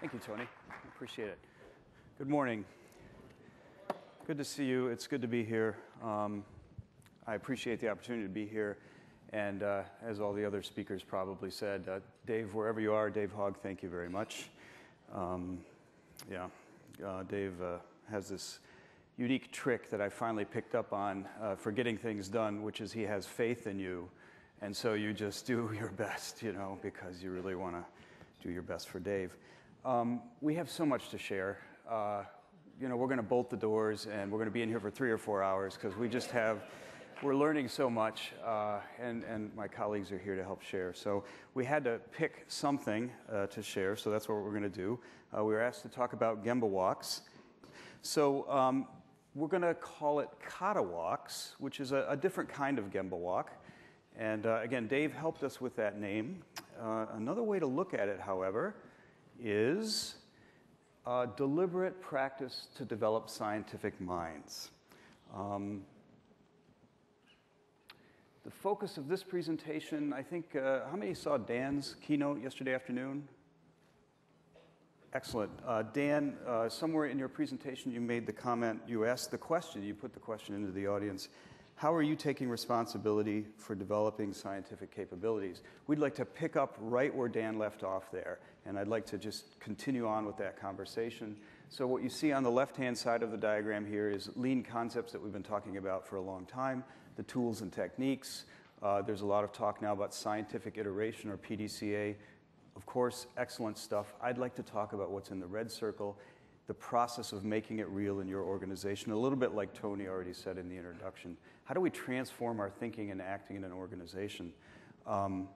Thank you, Tony. I appreciate it. Good morning. Good to see you. It's good to be here. Um, I appreciate the opportunity to be here. And uh, as all the other speakers probably said, uh, Dave, wherever you are, Dave Hogg, thank you very much. Um, yeah, uh, Dave uh, has this unique trick that I finally picked up on uh, for getting things done, which is he has faith in you. And so you just do your best, you know, because you really want to do your best for Dave. Um, we have so much to share. Uh, you know, we're going to bolt the doors and we're going to be in here for three or four hours because we just have, we're learning so much, uh, and, and my colleagues are here to help share. So we had to pick something uh, to share, so that's what we're going to do. Uh, we were asked to talk about Gemba walks. So um, we're going to call it Kata walks, which is a, a different kind of Gemba walk. And uh, again, Dave helped us with that name. Uh, another way to look at it, however, is a deliberate practice to develop scientific minds. Um, the focus of this presentation, I think, uh, how many saw Dan's keynote yesterday afternoon? Excellent. Uh, Dan, uh, somewhere in your presentation, you made the comment, you asked the question, you put the question into the audience how are you taking responsibility for developing scientific capabilities? We'd like to pick up right where Dan left off there, and I'd like to just continue on with that conversation. So what you see on the left-hand side of the diagram here is lean concepts that we've been talking about for a long time, the tools and techniques. Uh, there's a lot of talk now about scientific iteration or PDCA. Of course, excellent stuff. I'd like to talk about what's in the red circle, the process of making it real in your organization, a little bit like Tony already said in the introduction. How do we transform our thinking and acting in an organization? Um,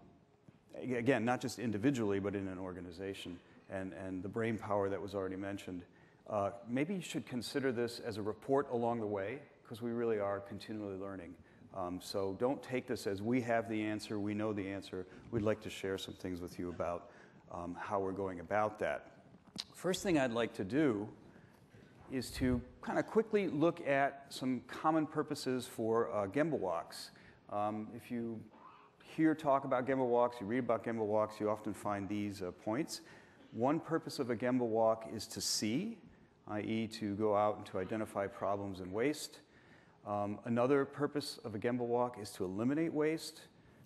again, not just individually, but in an organization, and, and the brain power that was already mentioned. Uh, maybe you should consider this as a report along the way, because we really are continually learning. Um, so don't take this as we have the answer, we know the answer. We'd like to share some things with you about um, how we're going about that. First thing I'd like to do is to kind of quickly look at some common purposes for uh, Gemba walks. Um, if you hear talk about Gemba walks, you read about Gemba walks, you often find these uh, points. One purpose of a Gemba walk is to see, i.e., to go out and to identify problems and waste. Um, another purpose of a Gemba walk is to eliminate waste.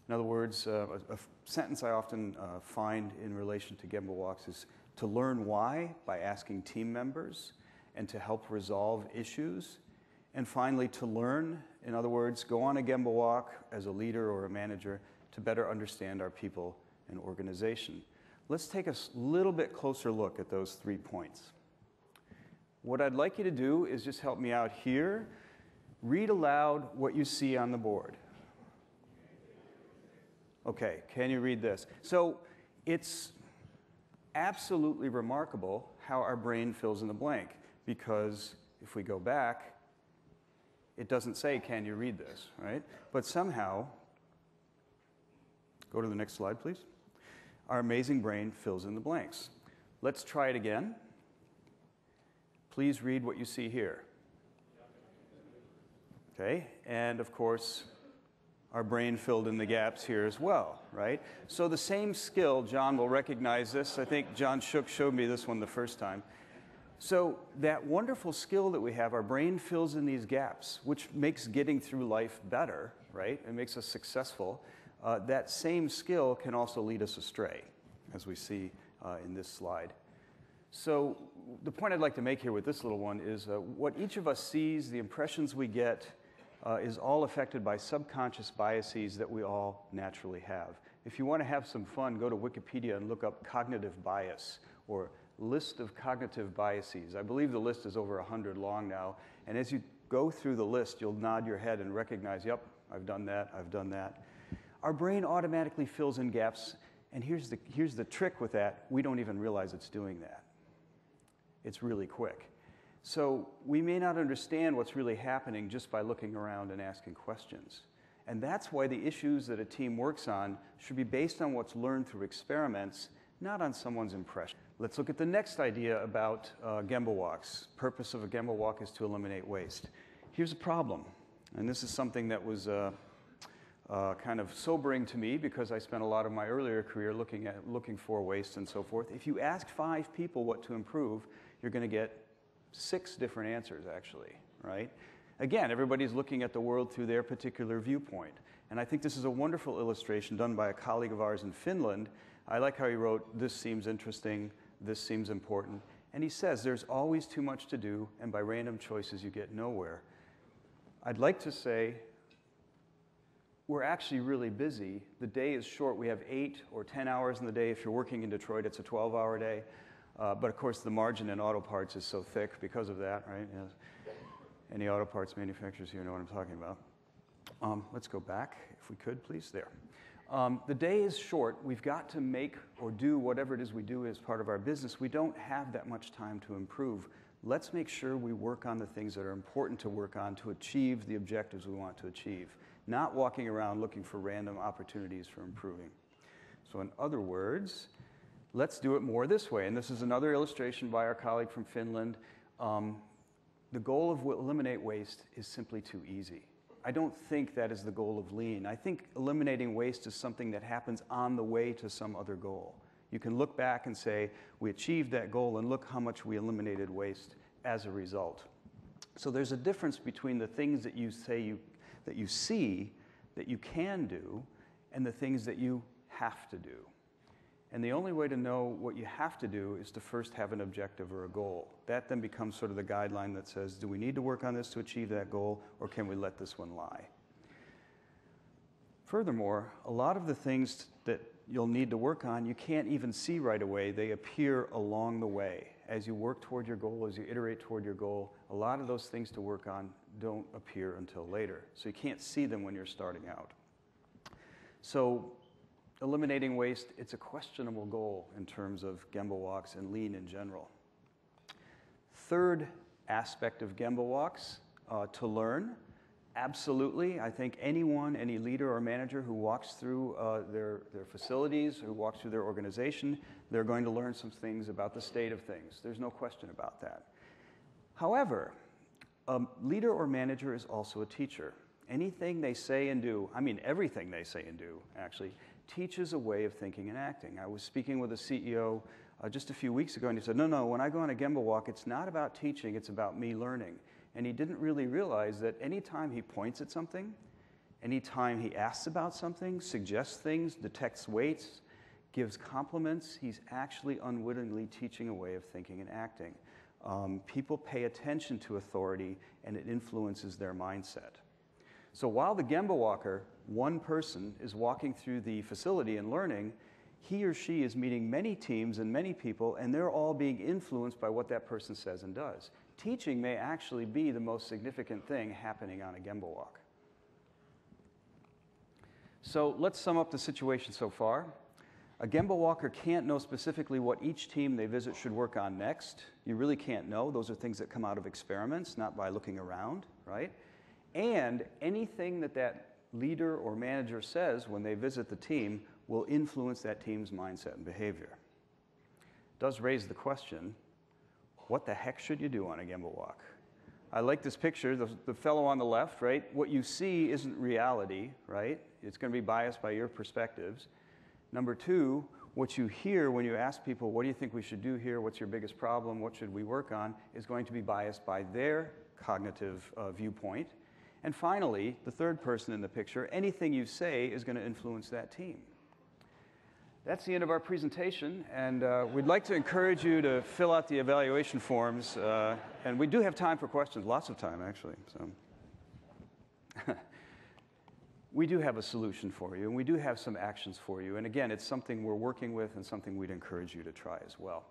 In other words, uh, a, a, sentence I often uh, find in relation to Gemba walks is to learn why by asking team members and to help resolve issues. And finally, to learn, in other words, go on a Gemba walk as a leader or a manager to better understand our people and organization. Let's take a little bit closer look at those three points. What I'd like you to do is just help me out here. Read aloud what you see on the board. Okay, can you read this? So it's absolutely remarkable how our brain fills in the blank because if we go back, it doesn't say, Can you read this? right? But somehow, go to the next slide, please. Our amazing brain fills in the blanks. Let's try it again. Please read what you see here. Okay, and of course, our brain filled in the gaps here as well, right? So the same skill, John will recognize this. I think John Shook showed me this one the first time. So that wonderful skill that we have, our brain fills in these gaps, which makes getting through life better, right? It makes us successful. Uh, that same skill can also lead us astray, as we see uh, in this slide. So the point I'd like to make here with this little one is uh, what each of us sees, the impressions we get, uh, is all affected by subconscious biases that we all naturally have. If you want to have some fun, go to Wikipedia and look up cognitive bias or list of cognitive biases. I believe the list is over 100 long now. And as you go through the list, you'll nod your head and recognize, yep, I've done that, I've done that. Our brain automatically fills in gaps. And here's the, here's the trick with that we don't even realize it's doing that. It's really quick. So we may not understand what's really happening just by looking around and asking questions. And that's why the issues that a team works on should be based on what's learned through experiments, not on someone's impression. Let's look at the next idea about uh, Gemba walks. Purpose of a Gemba walk is to eliminate waste. Here's a problem, and this is something that was uh, uh, kind of sobering to me because I spent a lot of my earlier career looking at looking for waste and so forth. If you ask five people what to improve, you're going to get six different answers actually, right? Again, everybody's looking at the world through their particular viewpoint. And I think this is a wonderful illustration done by a colleague of ours in Finland. I like how he wrote, This seems interesting, this seems important. And he says, There's always too much to do, and by random choices, you get nowhere. I'd like to say, we're actually really busy. The day is short. We have eight or 10 hours in the day. If you're working in Detroit, it's a 12 hour day. Uh, but of course, the margin in auto parts is so thick because of that, right? Yes. Any auto parts manufacturers here know what I'm talking about. Um, let's go back, if we could, please. There. Um, the day is short. We've got to make or do whatever it is we do as part of our business. We don't have that much time to improve. Let's make sure we work on the things that are important to work on to achieve the objectives we want to achieve, not walking around looking for random opportunities for improving. So, in other words, let's do it more this way. And this is another illustration by our colleague from Finland. Um, the goal of eliminate waste is simply too easy. I don't think that is the goal of lean. I think eliminating waste is something that happens on the way to some other goal. You can look back and say, we achieved that goal, and look how much we eliminated waste as a result. So there's a difference between the things that you say you, that you see that you can do and the things that you have to do. And the only way to know what you have to do is to first have an objective or a goal. That then becomes sort of the guideline that says, do we need to work on this to achieve that goal, or can we let this one lie? Furthermore, a lot of the things that you'll need to work on, you can't even see right away. They appear along the way. As you work toward your goal, as you iterate toward your goal, a lot of those things to work on don't appear until later. So you can't see them when you're starting out. So eliminating waste, it's a questionable goal in terms of Gemba walks and lean in general. Third aspect of Gemba walks, uh, to learn. Absolutely. I think anyone, any leader or manager who walks through uh, their, their facilities, who walks through their organization, they're going to learn some things about the state of things. There's no question about that. However, a leader or manager is also a teacher. Anything they say and do, I mean, everything they say and do, actually, teaches a way of thinking and acting. I was speaking with a CEO uh, just a few weeks ago, and he said, No, no, when I go on a Gemba walk, it's not about teaching, it's about me learning. And he didn't really realize that anytime he points at something, anytime he asks about something, suggests things, detects weights, gives compliments, he's actually unwittingly teaching a way of thinking and acting. Um, people pay attention to authority and it influences their mindset. So while the Gemba walker one person is walking through the facility and learning, he or she is meeting many teams and many people, and they're all being influenced by what that person says and does. Teaching may actually be the most significant thing happening on a Gemba walk. So let's sum up the situation so far. A Gemba walker can't know specifically what each team they visit should work on next. You really can't know. Those are things that come out of experiments, not by looking around, right? And anything that that leader or manager says when they visit the team will influence that team's mindset and behavior. It does raise the question what the heck should you do on a Gemba walk? I like this picture, the, the fellow on the left, right? What you see isn't reality, right? It's going to be biased by your perspectives. Number two, what you hear when you ask people, what do you think we should do here? What's your biggest problem? What should we work on? is going to be biased by their cognitive uh, viewpoint. And finally, the third person in the picture, anything you say is going to influence that team. That's the end of our presentation, and uh, we'd like to encourage you to fill out the evaluation forms. Uh, and we do have time for questions, lots of time actually. So. we do have a solution for you, and we do have some actions for you. And again, it's something we're working with and something we'd encourage you to try as well.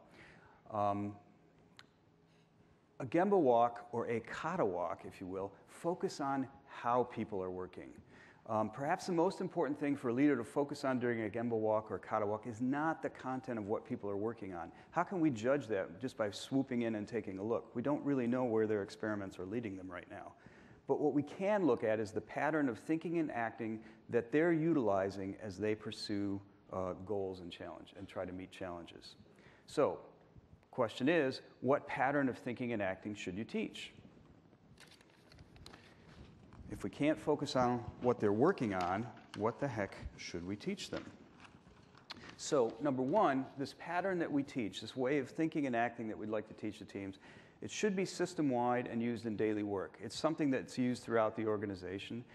Um, a Gemba walk or a kata walk, if you will, focus on how people are working. Um, perhaps the most important thing for a leader to focus on during a Gemba walk or kata walk is not the content of what people are working on. How can we judge that just by swooping in and taking a look? We don't really know where their experiments are leading them right now. But what we can look at is the pattern of thinking and acting that they're utilizing as they pursue uh, goals and challenge and try to meet challenges. So, question is, what pattern of thinking and acting should you teach? If we can't focus on what they're working on, what the heck should we teach them? So, number one, this pattern that we teach, this way of thinking and acting that we'd like to teach the teams, it should be system wide and used in daily work. It's something that's used throughout the organization.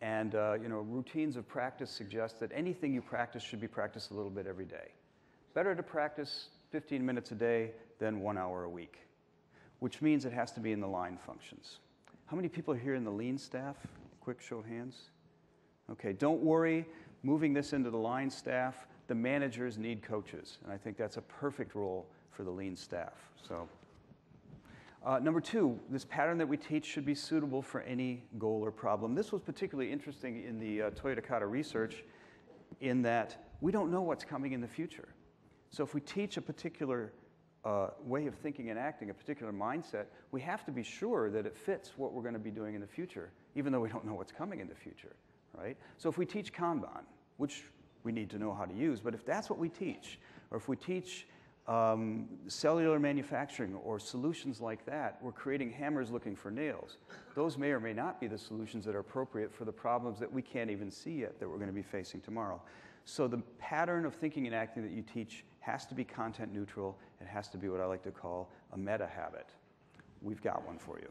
And uh, you know, routines of practice suggest that anything you practice should be practiced a little bit every day. Better to practice 15 minutes a day than one hour a week, which means it has to be in the line functions. How many people are here in the lean staff? Quick show of hands. Okay, don't worry, moving this into the line staff, the managers need coaches, and I think that's a perfect role for the lean staff. So, uh, number two, this pattern that we teach should be suitable for any goal or problem. This was particularly interesting in the uh, Toyota Kata research in that we don't know what's coming in the future. So if we teach a particular uh, way of thinking and acting, a particular mindset, we have to be sure that it fits what we're going to be doing in the future, even though we don't know what's coming in the future, right? So if we teach Kanban, which we need to know how to use, but if that's what we teach, or if we teach um, cellular manufacturing or solutions like that, we're creating hammers looking for nails. Those may or may not be the solutions that are appropriate for the problems that we can't even see yet that we're going to be facing tomorrow. So the pattern of thinking and acting that you teach has to be content neutral. It has to be what I like to call a meta habit. We've got one for you.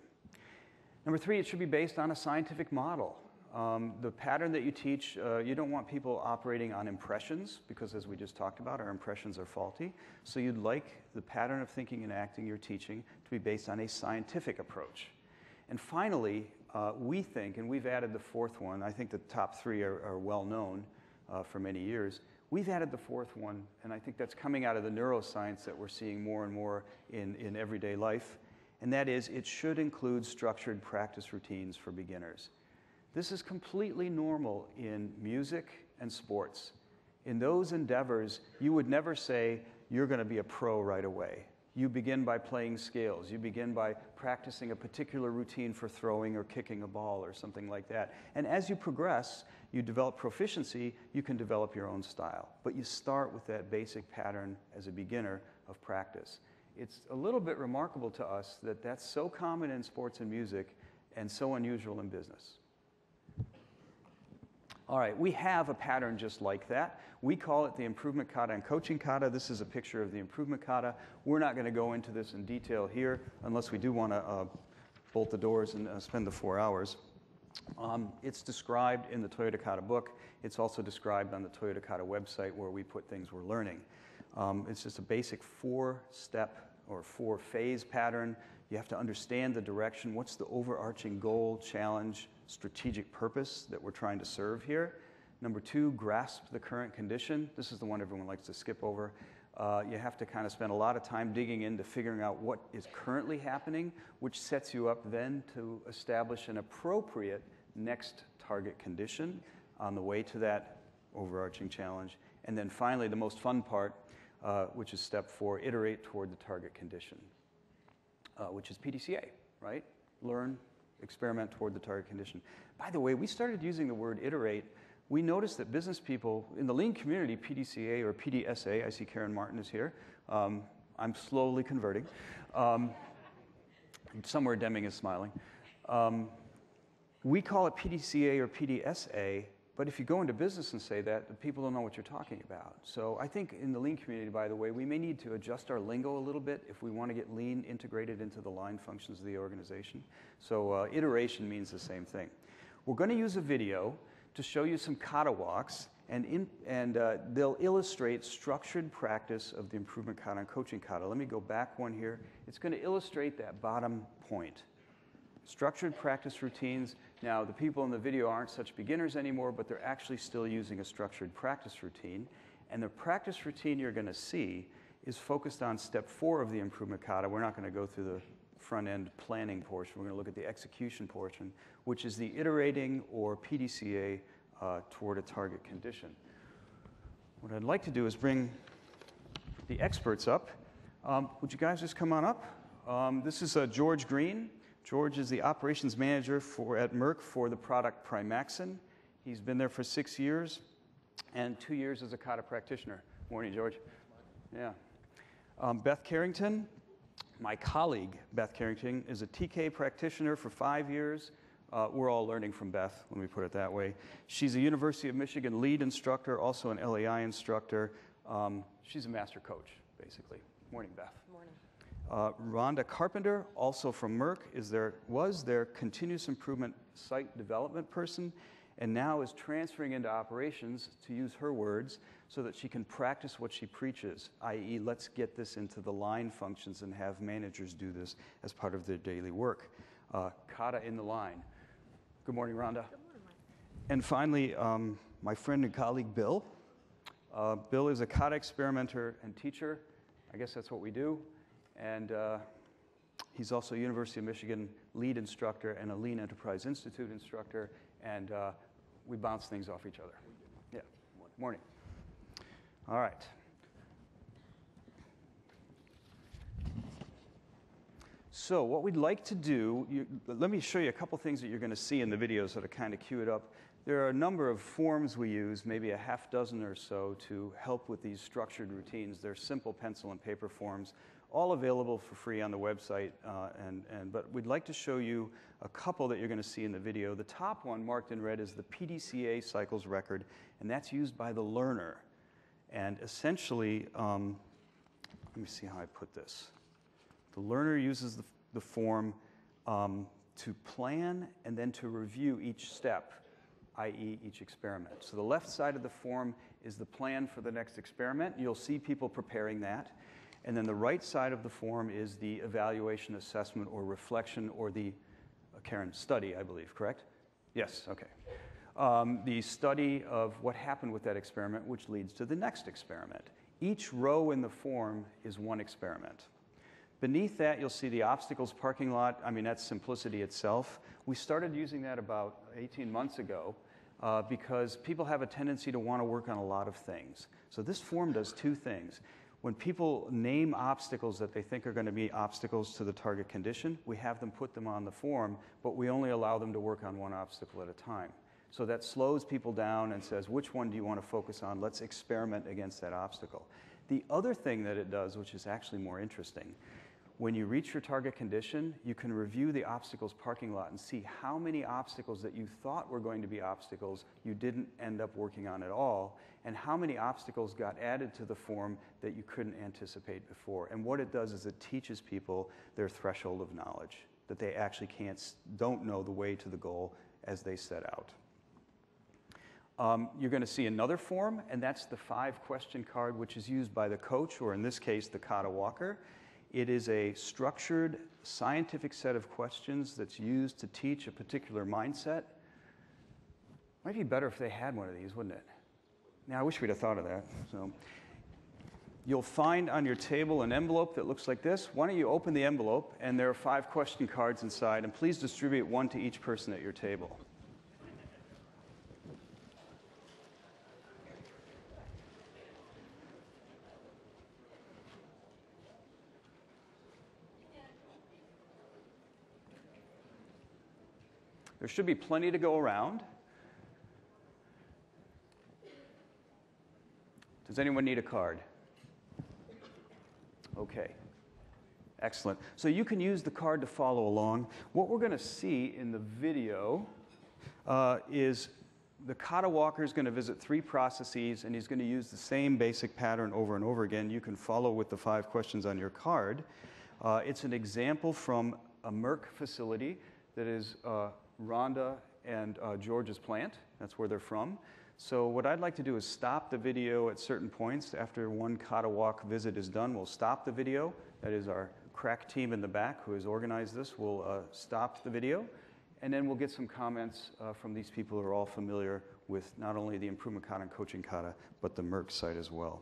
Number three, it should be based on a scientific model. Um, the pattern that you teach, uh, you don't want people operating on impressions because, as we just talked about, our impressions are faulty. So, you'd like the pattern of thinking and acting you're teaching to be based on a scientific approach. And finally, uh, we think, and we've added the fourth one, I think the top three are, are well known uh, for many years. We've added the fourth one, and I think that's coming out of the neuroscience that we're seeing more and more in, in everyday life, and that is it should include structured practice routines for beginners. This is completely normal in music and sports. In those endeavors, you would never say, you're going to be a pro right away. You begin by playing scales. You begin by practicing a particular routine for throwing or kicking a ball or something like that. And as you progress, you develop proficiency, you can develop your own style. But you start with that basic pattern as a beginner of practice. It's a little bit remarkable to us that that's so common in sports and music and so unusual in business. All right, we have a pattern just like that. We call it the improvement kata and coaching kata. This is a picture of the improvement kata. We're not going to go into this in detail here unless we do want to uh, bolt the doors and uh, spend the four hours. Um, it's described in the Toyota Kata book. It's also described on the Toyota Kata website where we put things we're learning. Um, it's just a basic four step or four phase pattern. You have to understand the direction. What's the overarching goal, challenge, strategic purpose that we're trying to serve here? Number two, grasp the current condition. This is the one everyone likes to skip over. Uh, you have to kind of spend a lot of time digging into figuring out what is currently happening, which sets you up then to establish an appropriate next target condition on the way to that overarching challenge. And then finally, the most fun part, uh, which is step four, iterate toward the target condition, uh, which is PDCA, right? Learn, experiment toward the target condition. By the way, we started using the word iterate we noticed that business people in the lean community, PDCA or PDSA, I see Karen Martin is here. Um, I'm slowly converting. Um, somewhere Deming is smiling. Um, we call it PDCA or PDSA, but if you go into business and say that, people don't know what you're talking about. So I think in the lean community, by the way, we may need to adjust our lingo a little bit if we want to get lean integrated into the line functions of the organization. So uh, iteration means the same thing. We're going to use a video to show you some kata walks, and, in, and uh, they'll illustrate structured practice of the improvement kata and coaching kata. Let me go back one here. It's going to illustrate that bottom point. Structured practice routines. Now, the people in the video aren't such beginners anymore, but they're actually still using a structured practice routine. And the practice routine you're going to see is focused on step four of the improvement kata. We're not going to go through the front end planning portion. We're going to look at the execution portion, which is the iterating or PDCA uh, toward a target condition. What I'd like to do is bring the experts up. Um, would you guys just come on up? Um, this is uh, George Greene. George is the operations manager for, at Merck for the product Primaxin. He's been there for six years and two years as a kata practitioner. Morning, George. Yeah. Um, Beth Carrington my colleague, Beth Carrington, is a TK practitioner for five years. Uh, we're all learning from Beth, let me put it that way. She's a University of Michigan lead instructor, also an LAI instructor. Um, she's a master coach, basically. Morning, Beth. Morning. Uh, Rhonda Carpenter, also from Merck, is their, was their continuous improvement site development person and now is transferring into operations, to use her words, so that she can practice what she preaches, i.e., let's get this into the line functions and have managers do this as part of their daily work. Uh, Kata in the line. Good morning, Rhonda. Good morning, And finally, um, my friend and colleague Bill. Uh, Bill is a Kata experimenter and teacher. I guess that's what we do. And uh, he's also a University of Michigan lead instructor and a Lean Enterprise Institute instructor. And uh, we bounce things off each other. Yeah, morning. All right. So what we'd like to do, you, let me show you a couple things that you're going to see in the videos that are kind of queued up. There are a number of forms we use, maybe a half dozen or so, to help with these structured routines. They're simple pencil and paper forms, all available for free on the website. Uh, and, and, but we'd like to show you a couple that you're going to see in the video. The top one, marked in red, is the PDCA cycles record, and that's used by the learner. And essentially, um, let me see how I put this. The learner uses the, the form um, to plan and then to review each step, i.e., each experiment. So the left side of the form is the plan for the next experiment. You'll see people preparing that. And then the right side of the form is the evaluation, assessment, or reflection, or the, uh, Karen, study, I believe, correct? Yes, okay. Um, the study of what happened with that experiment, which leads to the next experiment. Each row in the form is one experiment. Beneath that, you'll see the obstacles parking lot. I mean, that's simplicity itself. We started using that about 18 months ago uh, because people have a tendency to want to work on a lot of things. So this form does two things. When people name obstacles that they think are going to be obstacles to the target condition, we have them put them on the form, but we only allow them to work on one obstacle at a time. So that slows people down and says, which one do you want to focus on? Let's experiment against that obstacle. The other thing that it does, which is actually more interesting, when you reach your target condition, you can review the obstacles parking lot and see how many obstacles that you thought were going to be obstacles you didn't end up working on at all, and how many obstacles got added to the form that you couldn't anticipate before. And what it does is it teaches people their threshold of knowledge, that they actually can't, don't know the way to the goal as they set out. Um, you're going to see another form, and that's the five question card, which is used by the coach, or in this case, the kata walker. It is a structured scientific set of questions that's used to teach a particular mindset. Might be better if they had one of these, wouldn't it? Now, I wish we'd have thought of that. So, you'll find on your table an envelope that looks like this. Why don't you open the envelope, and there are five question cards inside, and please distribute one to each person at your table. Should be plenty to go around. Does anyone need a card? Okay. Excellent. So you can use the card to follow along. What we're going to see in the video uh, is the kata walker is going to visit three processes and he's going to use the same basic pattern over and over again. You can follow with the five questions on your card. Uh, it's an example from a Merck facility that is uh, Rhonda and uh, George's plant. That's where they're from. So what I'd like to do is stop the video at certain points. After one Kata Walk visit is done, we'll stop the video. That is our crack team in the back who has organized this. We'll uh, stop the video, and then we'll get some comments uh, from these people who are all familiar with not only the Improvement Kata and Coaching Kata, but the Merck site as well.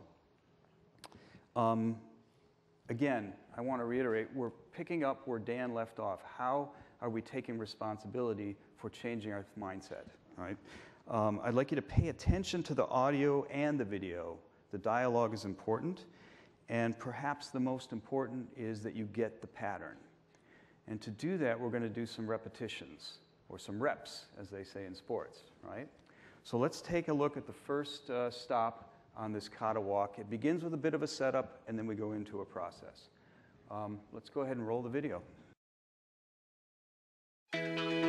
Um, again, I want to reiterate, we're picking up where Dan left off. How are we taking responsibility for changing our mindset, right? Um, I'd like you to pay attention to the audio and the video. The dialogue is important, and perhaps the most important is that you get the pattern. And to do that, we're going to do some repetitions, or some reps, as they say in sports, right? So let's take a look at the first uh, stop on this kata walk. It begins with a bit of a setup, and then we go into a process. Um, let's go ahead and roll the video. Thank you.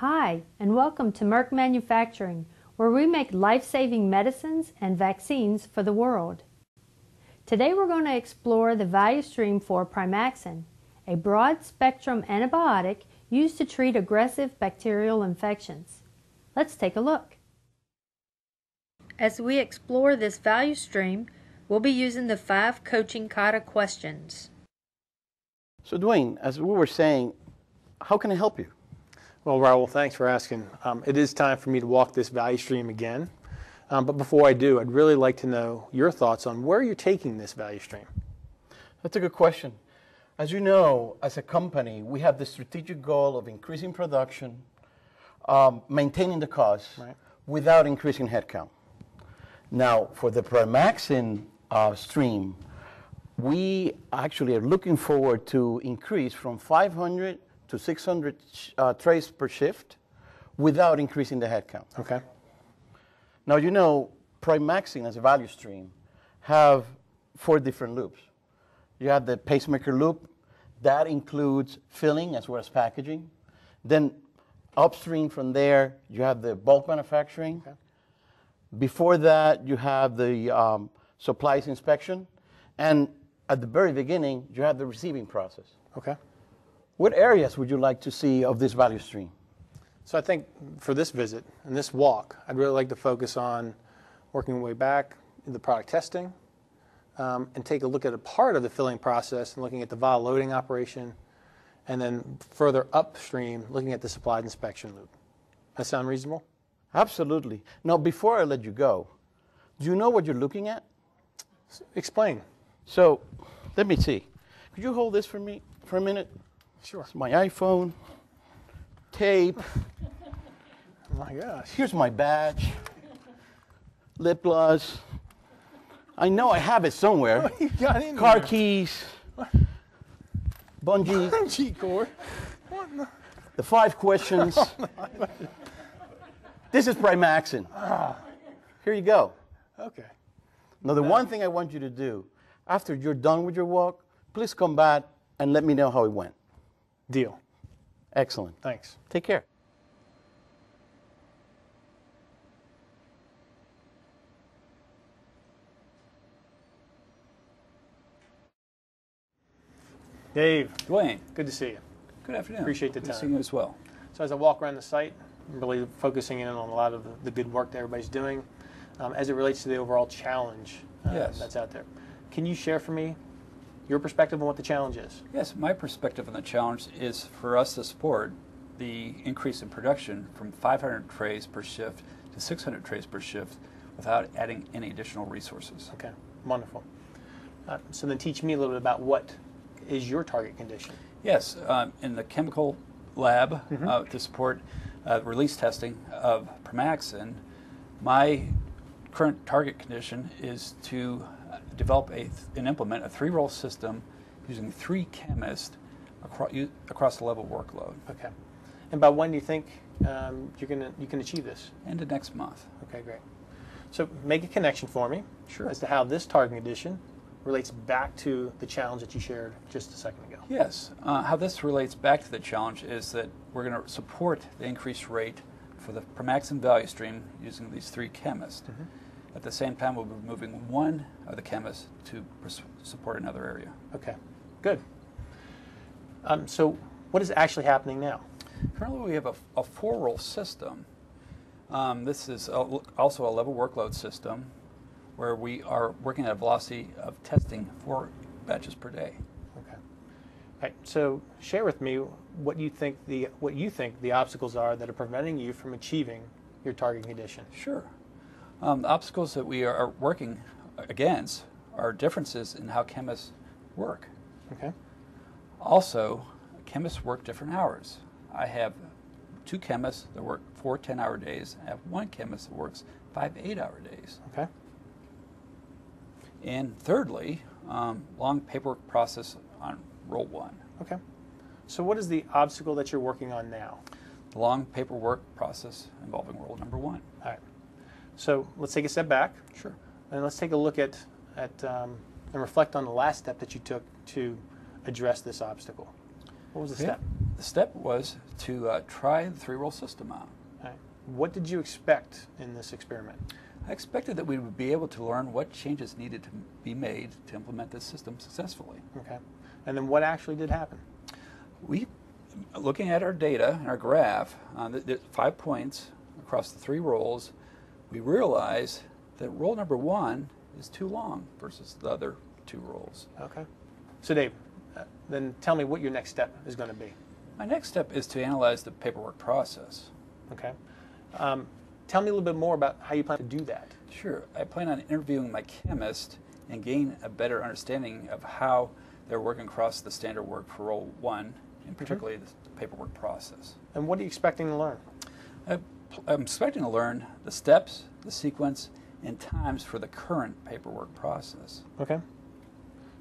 Hi, and welcome to Merck Manufacturing, where we make life saving medicines and vaccines for the world. Today we're going to explore the value stream for Primaxin, a broad spectrum antibiotic used to treat aggressive bacterial infections. Let's take a look. As we explore this value stream, we'll be using the five coaching kata questions. So, Dwayne, as we were saying, how can I help you? Well, Raul, thanks for asking. Um, it is time for me to walk this value stream again. Um, but before I do, I'd really like to know your thoughts on where you're taking this value stream. That's a good question. As you know, as a company, we have the strategic goal of increasing production, um, maintaining the cost right. without increasing headcount. Now, for the Primaxin uh, stream, we actually are looking forward to increase from 500 to 600 uh, trays per shift without increasing the headcount. Okay. Now, you know, Primaxin as a value stream have four different loops. You have the pacemaker loop. That includes filling as well as packaging. Then upstream from there, you have the bulk manufacturing. Okay. Before that, you have the um, supplies inspection. And at the very beginning, you have the receiving process. Okay. What areas would you like to see of this value stream? So I think for this visit and this walk, I'd really like to focus on working way back in the product testing um, and take a look at a part of the filling process and looking at the vial loading operation, and then further upstream, looking at the supplied inspection loop. That sound reasonable? Absolutely. Now, before I let you go, do you know what you're looking at? Explain. So, let me see. Could you hold this for me for a minute? Sure. It's my iPhone, tape. oh my gosh. Here's my badge, lip gloss. I know I have it somewhere. What you got in Car there? keys, bungee. Bungee cord. The? the? five questions. Oh this is Primaxin. Ah. Here you go. Okay. Now, the one thing I want you to do after you're done with your walk, please come back and let me know how it went. Deal. Excellent. Thanks. Take care. Dave. Dwayne. Good to see you. Good afternoon. Appreciate the good time. To see you as well. So as I walk around the site, I'm really focusing in on a lot of the, the good work that everybody's doing um, as it relates to the overall challenge uh, yes. that's out there. Can you share for me your perspective on what the challenge is? Yes, my perspective on the challenge is for us to support the increase in production from 500 trays per shift to 600 trays per shift without adding any additional resources. Okay, wonderful. Uh, so then teach me a little bit about what is your target condition? Yes, um, in the chemical lab mm-hmm. uh, to support uh, release testing of Primaxin, my current target condition is to develop a, and implement a three-role system using three chemists across, across the level workload. Okay. And by when do you think um, you're gonna, you can achieve this? End of next month. Okay, great. So make a connection for me sure. as to how this target condition relates back to the challenge that you shared just a second ago. Yes. Uh, how this relates back to the challenge is that we're going to support the increased rate for the Primaxin value stream using these three chemists. Mm-hmm. At the same time, we'll be moving one of the chemists to support another area. Okay, good. Um, so, what is actually happening now? Currently, we have a, a four-role system. Um, this is a, also a level workload system where we are working at a velocity of testing four batches per day. Okay. All right. So, share with me what you think the what you think the obstacles are that are preventing you from achieving your target condition. Sure. Um, the obstacles that we are working against are differences in how chemists work. Okay. Also, chemists work different hours. I have two chemists that work four 10 hour days. I have one chemist that works five 8 hour days. Okay. And thirdly, um, long paperwork process on role one. Okay. So, what is the obstacle that you're working on now? The long paperwork process involving role number one. All right. So let's take a step back. Sure. And let's take a look at, at um, and reflect on the last step that you took to address this obstacle. What was the okay. step? the step was to uh, try the three role system out. Right. What did you expect in this experiment? I expected that we would be able to learn what changes needed to be made to implement this system successfully. Okay. And then what actually did happen? We, looking at our data and our graph on the, the five points across the three roles, we realize that role number one is too long versus the other two roles. Okay. So, Dave, uh, then tell me what your next step is going to be. My next step is to analyze the paperwork process. Okay. Um, tell me a little bit more about how you plan to do that. Sure. I plan on interviewing my chemist and gain a better understanding of how they're working across the standard work for role one, and particularly the paperwork process. And what are you expecting to learn? Pl- I'm expecting to learn the steps, the sequence, and times for the current paperwork process. Okay.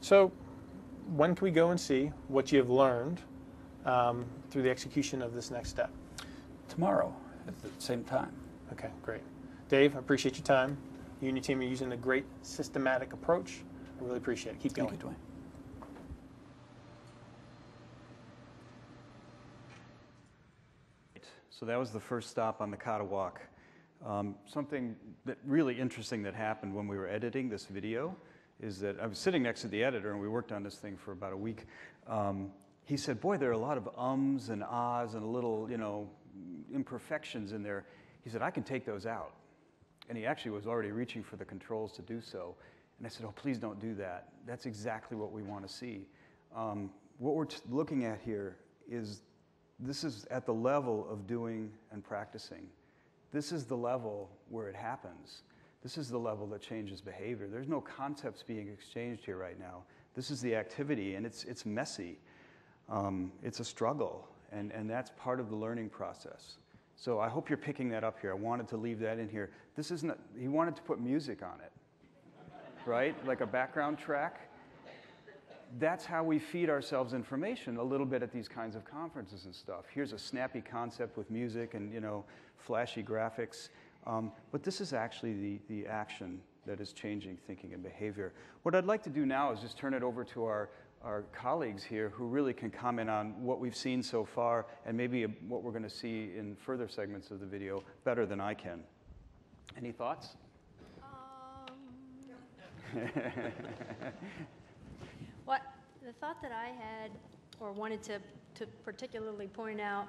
So, when can we go and see what you have learned um, through the execution of this next step? Tomorrow at the same time. Okay, great. Dave, I appreciate your time. You and your team are using a great systematic approach. I really appreciate it. Keep going. Thank you, Dwayne. So that was the first stop on the kata walk. Um, something that really interesting that happened when we were editing this video is that I was sitting next to the editor and we worked on this thing for about a week. Um, he said, "Boy, there are a lot of ums and ahs and little, you know, imperfections in there." He said, "I can take those out." And he actually was already reaching for the controls to do so. And I said, "Oh, please don't do that. That's exactly what we want to see." Um, what we're looking at here is this is at the level of doing and practicing. This is the level where it happens. This is the level that changes behavior. There's no concepts being exchanged here right now. This is the activity, and it's, it's messy. Um, it's a struggle, and, and that's part of the learning process. So I hope you're picking that up here. I wanted to leave that in here. This isn't, he wanted to put music on it, right? Like a background track that's how we feed ourselves information a little bit at these kinds of conferences and stuff. Here's a snappy concept with music and you know flashy graphics, um, but this is actually the, the action that is changing thinking and behavior. What I'd like to do now is just turn it over to our, our colleagues here who really can comment on what we've seen so far and maybe what we're going to see in further segments of the video better than I can. Any thoughts? The thought that I had, or wanted to, to particularly point out,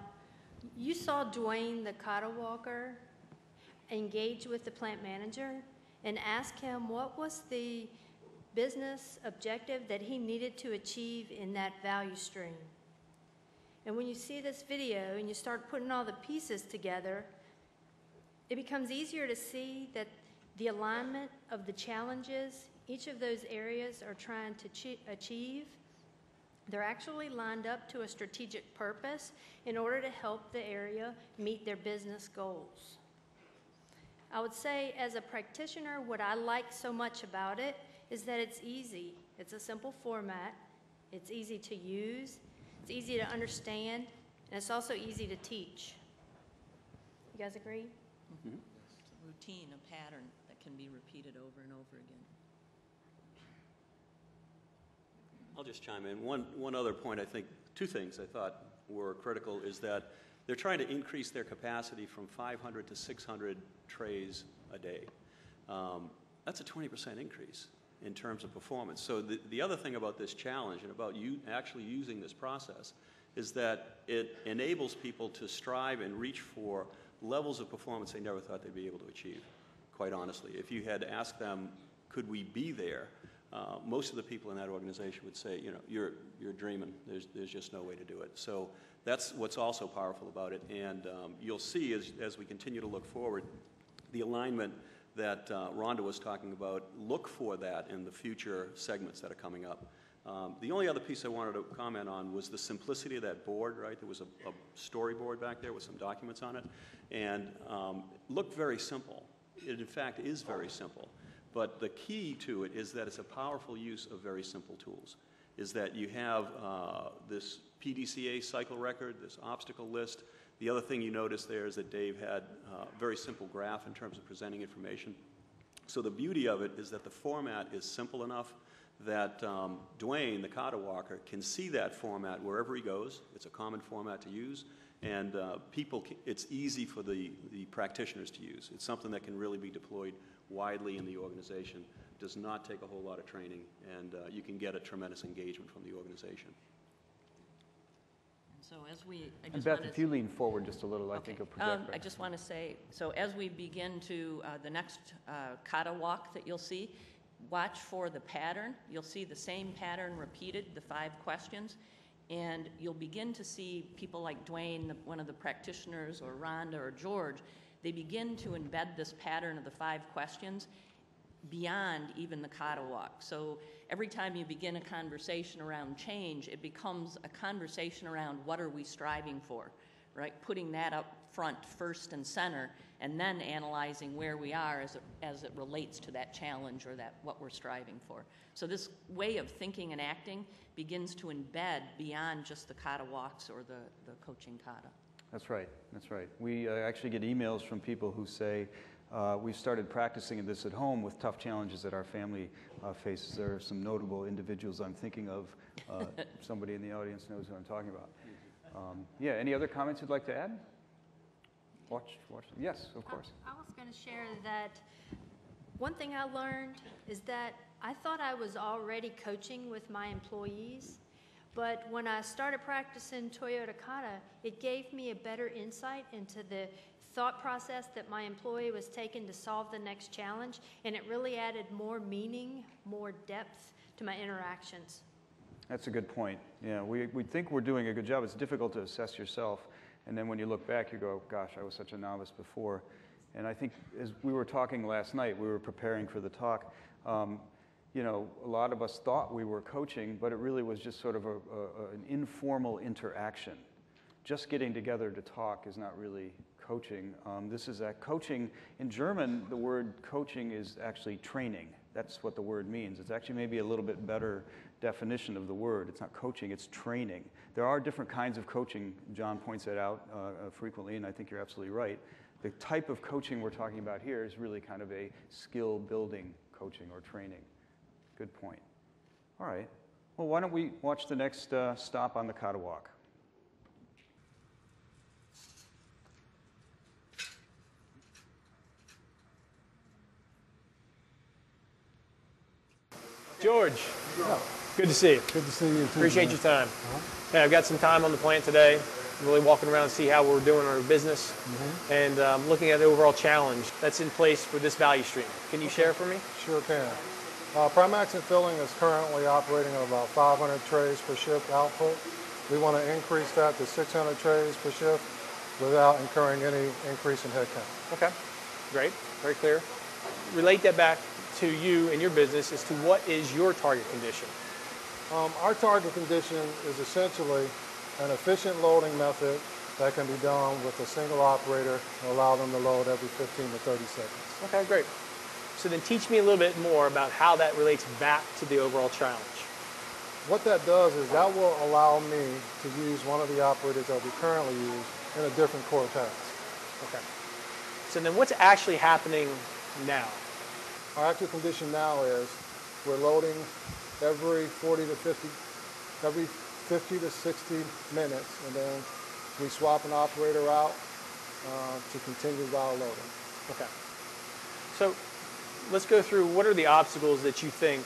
you saw Dwayne, the cattle kata walker, engage with the plant manager and ask him what was the business objective that he needed to achieve in that value stream. And when you see this video and you start putting all the pieces together, it becomes easier to see that the alignment of the challenges each of those areas are trying to achieve, they're actually lined up to a strategic purpose in order to help the area meet their business goals. I would say, as a practitioner, what I like so much about it is that it's easy. It's a simple format, it's easy to use, it's easy to understand, and it's also easy to teach. You guys agree? Mm-hmm. It's a routine, a pattern that can be repeated over and over again. I'll just chime in. One, one other point, I think, two things I thought were critical is that they're trying to increase their capacity from 500 to 600 trays a day. Um, that's a 20% increase in terms of performance. So the, the other thing about this challenge and about you actually using this process is that it enables people to strive and reach for levels of performance they never thought they'd be able to achieve, quite honestly. If you had asked them, could we be there? Uh, most of the people in that organization would say, you know, you're, you're dreaming. There's, there's just no way to do it. So that's what's also powerful about it. And um, you'll see as, as we continue to look forward, the alignment that uh, Rhonda was talking about, look for that in the future segments that are coming up. Um, the only other piece I wanted to comment on was the simplicity of that board, right? There was a, a storyboard back there with some documents on it, and um, looked very simple. It, in fact, is very simple. But the key to it is that it's a powerful use of very simple tools. Is that you have uh, this PDCA cycle record, this obstacle list. The other thing you notice there is that Dave had a very simple graph in terms of presenting information. So the beauty of it is that the format is simple enough that um, Dwayne, the kata walker, can see that format wherever he goes. It's a common format to use, and uh, people, it's easy for the, the practitioners to use. It's something that can really be deployed widely in the organization. Does not take a whole lot of training, and uh, you can get a tremendous engagement from the organization. So as we, I And just Beth, wanted if you lean forward just a little, I think you'll Um, project I better. just want to say, so as we begin to, uh, the next uh, kata walk that you'll see, watch for the pattern. You'll see the same pattern repeated, the five questions, and you'll begin to see people like Dwayne, the- one of the practitioners, or Rhonda, or George, they begin to embed this pattern of the five questions beyond even the kata walk. So every time you begin a conversation around change, it becomes a conversation around what are we striving for, right? Putting that up front, first and center, and then analyzing where we are as it, as it relates to that challenge or that what we're striving for. So this way of thinking and acting begins to embed beyond just the kata walks or the, the coaching kata. That's right, that's right. We uh, actually get emails from people who say, uh, we've started practicing this at home with tough challenges that our family uh, faces. There are some notable individuals I'm thinking of. Uh, somebody in the audience knows who I'm talking about. Um, yeah, any other comments you'd like to add? Watch, watch. Yes, of course. I was going to share that one thing I learned is that I thought I was already coaching with my employees, but when I started practicing Toyota Kata, it gave me a better insight into the thought process that my employee was taking to solve the next challenge, and it really added more meaning, more depth to my interactions. That's a good point. Yeah, we, we think we're doing a good job. It's difficult to assess yourself. And then when you look back, you go, gosh, I was such a novice before. And I think as we were talking last night, we were preparing for the talk. Um, you know, a lot of us thought we were coaching, but it really was just sort of a, a, an informal interaction. Just getting together to talk is not really coaching. Um, this is a coaching. In German, the word coaching is actually training. That's what the word means. It's actually maybe a little bit better definition of the word. It's not coaching, it's training. There are different kinds of coaching. John points that out uh, uh, frequently, and I think you're absolutely right. The type of coaching we're talking about here is really kind of a skill building coaching or training. Good point. All right. Well, why don't we watch the next uh, stop on the Kata Walk? George, good to see you. Good to see you too. Appreciate man. your time. Hey, I've got some time on the plant today. Really walking around and see how we're doing our business, and um, looking at the overall challenge that's in place for this value stream. Can you share for me? Sure can. Uh, Primaxin Filling is currently operating at about 500 trays per shift output. We want to increase that to 600 trays per shift without incurring any increase in headcount. Okay, great, very clear. Relate that back to you and your business as to what is your target condition. Um, our target condition is essentially an efficient loading method that can be done with a single operator and allow them to load every 15 to 30 seconds. Okay, great. So then teach me a little bit more about how that relates back to the overall challenge. What that does is that will allow me to use one of the operators that we currently use in a different core task. Okay. So then what's actually happening now? Our actual condition now is we're loading every 40 to 50, every 50 to 60 minutes, and then we swap an operator out uh, to continue our loading. Okay. So let's go through what are the obstacles that you think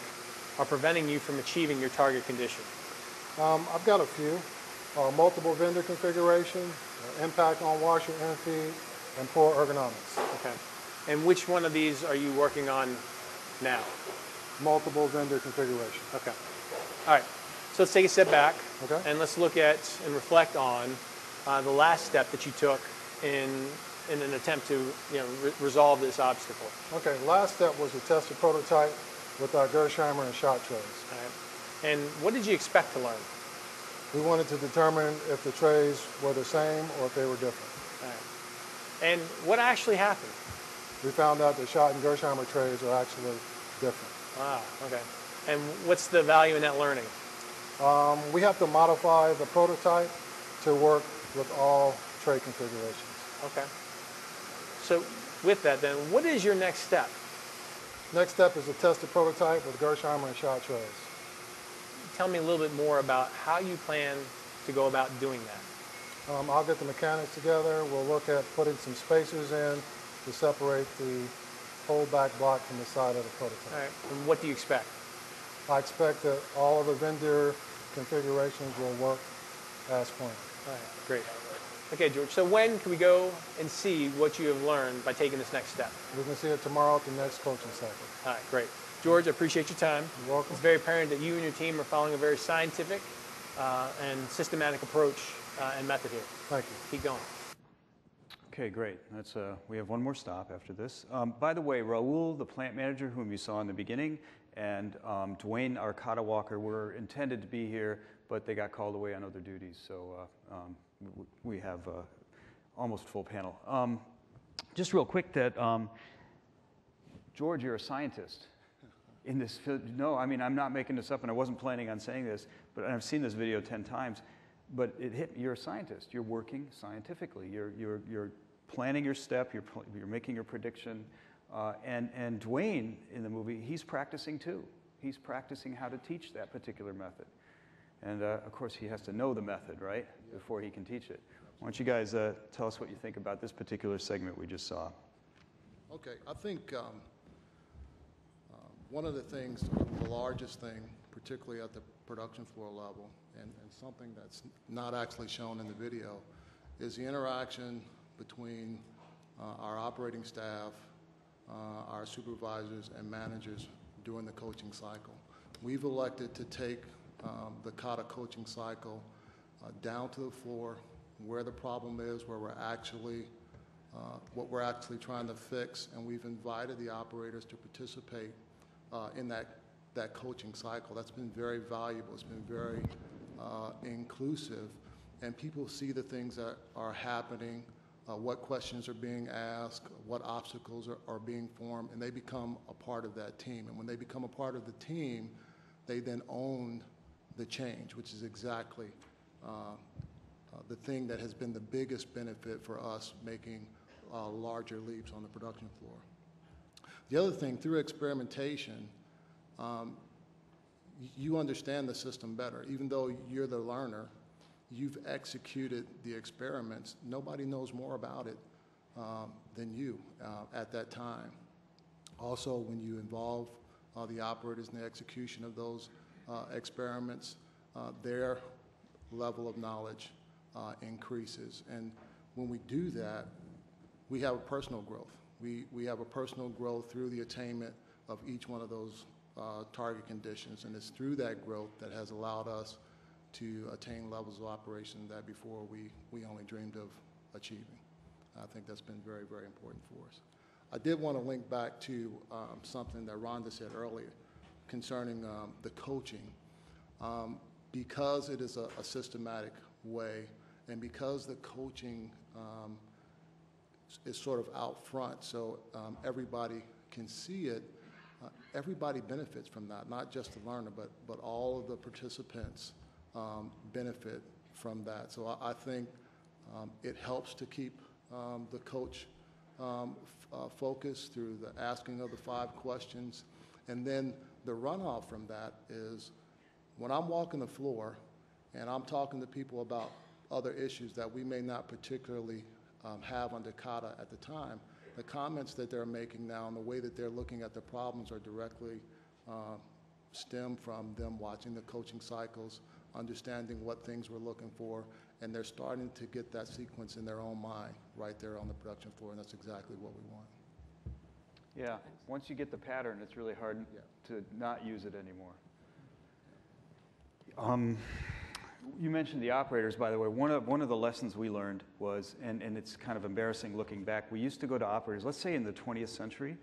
are preventing you from achieving your target condition? Um, I've got a few. Uh, multiple vendor configuration, uh, impact on washer and feed, and poor ergonomics. Okay. And which one of these are you working on now? Multiple vendor configuration. Okay. All right. So let's take a step back Okay. and let's look at and reflect on uh, the last step that you took in in an attempt to you know re- resolve this obstacle. Okay, last step was to test the prototype with our Gerresheimer and Schott trays. Right. And what did you expect to learn? We wanted to determine if the trays were the same or if they were different. Right. And what actually happened? We found out that Schott and Gerresheimer trays are actually different. Wow. Okay. And what's the value in that learning? Um, we have to modify the prototype to work with all tray configurations. Okay. So with that, then, what is your next step? Next step is to test the prototype with Gerresheimer and Schott trays. tell me a little bit more about how you plan to go about doing that. Um, I'll get the mechanics together. We'll look at putting some spacers in to separate the whole back block from the side of the prototype. All right. And what do you expect? I expect that all of the vendor configurations will work as planned. All right. Great. Okay, George. So when can we go and see what you have learned by taking this next step? We can see it tomorrow at the next coaching cycle. All right. Great. George, I appreciate your time. You're welcome. It's very apparent that you and your team are following a very scientific uh, and systematic approach uh, and method here. Thank you. Keep going. Okay, great. That's, uh, we have one more stop after this. Um, by the way, Raul, the plant manager whom you saw in the beginning, and um, Dwayne, our kata walker, were intended to be here, but they got called away on other duties. So uh, um, w- we have uh, almost full panel. Um, just real quick that, um, George, you're a scientist in this field. No, I mean, I'm not making this up, and I wasn't planning on saying this, but I've seen this video 10 times. But it hit, you're a scientist. You're working scientifically. You're, you're, you're planning your step, you're, you're making your prediction. Uh, and, and Dwayne in the movie, he's practicing too. He's practicing how to teach that particular method. And uh, of course, he has to know the method, right, before he can teach it. Why don't you guys uh, tell us what you think about this particular segment we just saw? Okay, I think um, uh, one of the things, the largest thing, particularly at the production floor level, and, and something that's not actually shown in the video, is the interaction between uh, our operating staff, uh, our supervisors, and managers during the coaching cycle. We've elected to take um, the kata coaching cycle uh, down to the floor where the problem is, where we're actually uh, what we're actually trying to fix, and we've invited the operators to participate uh, in that, that coaching cycle. That's been very valuable. It's been very uh, inclusive, and people see the things that are happening, uh, what questions are being asked, what obstacles are, are being formed, and they become a part of that team. And when they become a part of the team, they then own the change, which is exactly uh, uh, the thing that has been the biggest benefit for us making uh, larger leaps on the production floor. The other thing, through experimentation, um, you understand the system better. Even though you're the learner, you've executed the experiments. Nobody knows more about it um, than you uh, at that time. Also, when you involve uh, the operators in the execution of those uh, experiments, uh, their level of knowledge uh, increases. And when we do that, we have a personal growth. We, we have a personal growth through the attainment of each one of those uh, target conditions, and it's through that growth that has allowed us to attain levels of operation that before we, we only dreamed of achieving. I think that's been very, very important for us. I did want to link back to um, something that Rhonda said earlier concerning um, the coaching. Um, because it is a, a systematic way, and because the coaching um, is sort of out front, so um, everybody can see it. Uh, everybody benefits from that, not just the learner, but but all of the participants um, benefit from that. So I, I think um, it helps to keep the coach um, f- uh, focused through the asking of the five questions, and then the runoff from that is when I'm walking the floor and I'm talking to people about other issues that we may not particularly um, have under kata at the time, the comments that they're making now and the way that they're looking at the problems are directly uh, stem from them watching the coaching cycles, understanding what things we're looking for, and they're starting to get that sequence in their own mind right there on the production floor, and that's exactly what we want. Yeah, once you get the pattern, it's really hard to not use it anymore. Um, you mentioned the operators, by the way. One of, one of the lessons we learned was, and, and it's kind of embarrassing looking back, we used to go to operators, let's say in the 20th century,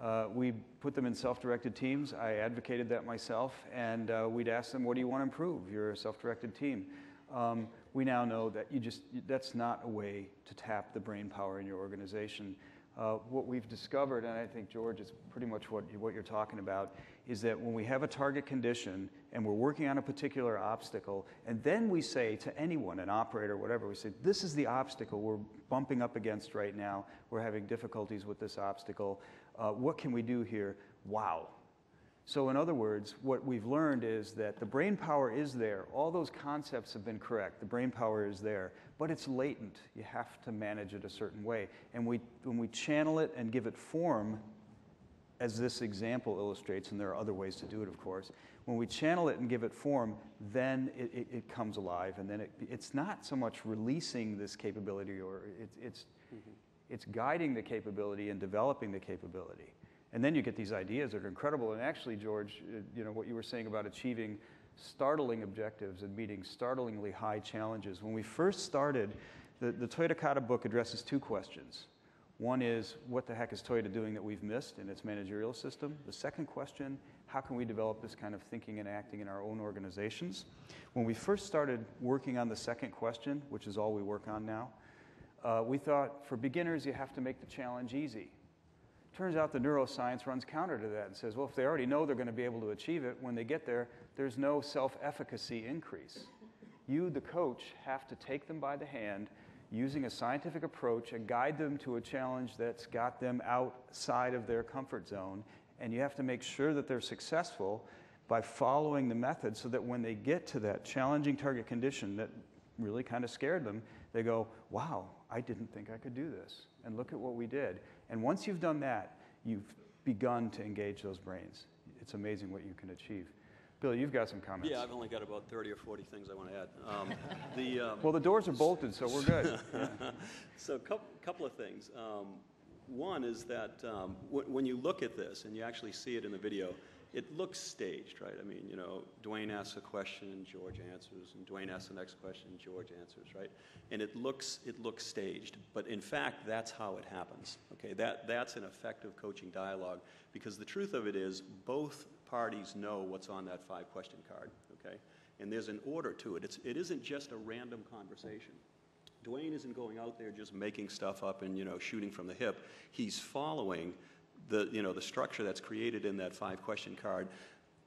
uh, we put them in self-directed teams. I advocated that myself, and uh, we'd ask them, what do you want to improve? You're a self-directed team. Um, we now know that you just, that's not a way to tap the brain power in your organization. Uh, what we've discovered, and I think George is pretty much what, what you're talking about, is that when we have a target condition and we're working on a particular obstacle, and then we say to anyone, an operator, whatever, we say, this is the obstacle we're bumping up against right now. We're having difficulties with this obstacle. Uh, what can we do here? Wow. So, in other words, what we've learned is that the brain power is there. All those concepts have been correct. The brain power is there, but it's latent. You have to manage it a certain way. And we, when we channel it and give it form, as this example illustrates, and there are other ways to do it, of course, when we channel it and give it form, then it, it, it comes alive. And then it, it's not so much releasing this capability, or it, it's, mm-hmm. it's guiding the capability and developing the capability. And then you get these ideas that are incredible. And actually, George, uh, you know, what you were saying about achieving startling objectives and meeting startlingly high challenges. When we first started, the, the Toyota Kata book addresses two questions. One is, what the heck is Toyota doing that we've missed in its managerial system? The second question, how can we develop this kind of thinking and acting in our own organizations? When we first started working on the second question, which is all we work on now, uh, we thought for beginners, you have to make the challenge easy. Turns out the neuroscience runs counter to that and says, well, if they already know they're going to be able to achieve it, when they get there, there's no self efficacy increase. You, the coach, have to take them by the hand using a scientific approach and guide them to a challenge that's got them outside of their comfort zone. And you have to make sure that they're successful by following the method so that when they get to that challenging target condition that really kind of scared them, they go, wow, I didn't think I could do this. And look at what we did. And once you've done that, you've begun to engage those brains. It's amazing what you can achieve. Bill, you've got some comments. Yeah, I've only got about 30 or 40 things I want to add. Um, the, um, well, the doors are bolted, so we're good. So a couple, couple of things. Um, one is that um, w- when you look at this and you actually see it in the video, it looks staged, right? I mean, you know, Dwayne asks a question and George answers, and Dwayne asks the next question and George answers, right? And it looks it looks staged, but in fact, that's how it happens. Okay, that that's an effective coaching dialogue because the truth of it is both parties know what's on that five question card. Okay, and there's an order to it. It's it isn't just a random conversation. Dwayne isn't going out there just making stuff up and you know shooting from the hip. He's following the, you know, the structure that's created in that five question card,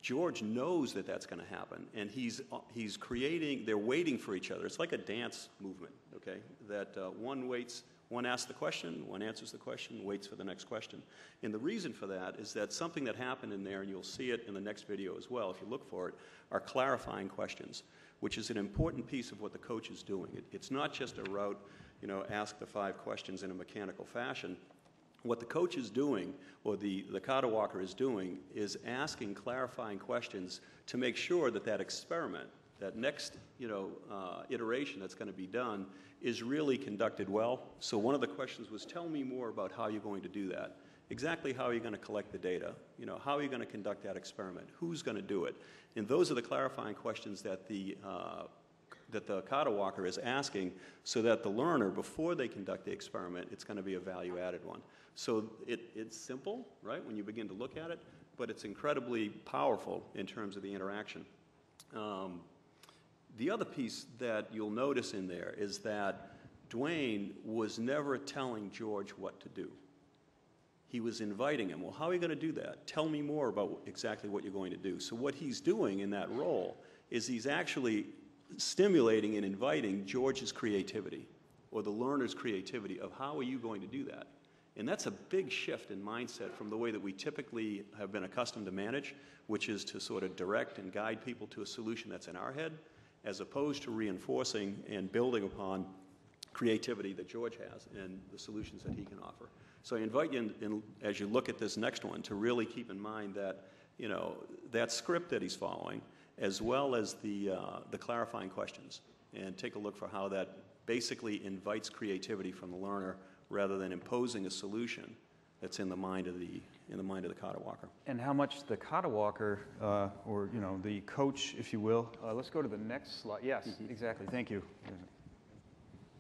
George knows that that's going to happen, and he's, he's creating, they're waiting for each other. It's like a dance movement, okay? That uh, one waits, one asks the question, one answers the question, waits for the next question. And the reason for that is that something that happened in there, and you'll see it in the next video as well if you look for it, are clarifying questions, which is an important piece of what the coach is doing. It, it's not just a route, you know, ask the five questions in a mechanical fashion what the coach is doing, or the, the kata walker is doing, is asking clarifying questions to make sure that that experiment, that next you know, uh, iteration that's going to be done, is really conducted well. So one of the questions was, tell me more about how you're going to do that. Exactly how are you going to collect the data? You know, how are you going to conduct that experiment? Who's going to do it? And those are the clarifying questions that the uh, that the kata walker is asking so that the learner, before they conduct the experiment, it's going to be a value added one. So it, it's simple, right, when you begin to look at it, but it's incredibly powerful in terms of the interaction. Um, the other piece that you'll notice in there is that Dwayne was never telling George what to do. He was inviting him. Well, how are you going to do that? Tell me more about exactly what you're going to do. So, what he's doing in that role is he's actually stimulating and inviting George's creativity or the learner's creativity of how are you going to do that. And that's a big shift in mindset from the way that we typically have been accustomed to manage, which is to sort of direct and guide people to a solution that's in our head, as opposed to reinforcing and building upon creativity that George has and the solutions that he can offer. So I invite you, in, in, as you look at this next one, to really keep in mind that, you know, that script that he's following, as well as the, uh, the clarifying questions, and take a look for how that basically invites creativity from the learner rather than imposing a solution that's in the mind of the in the mind of the kata walker. And how much the kata walker, uh, or you know, the coach, if you will. Uh, let's go to the next slide. Yes, mm-hmm. exactly. Thank you.